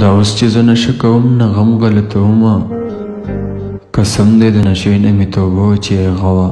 دا اوس چې زه نشه کوم نه غم غلطومه قسم دی د نشې نه مې توبه چې غوه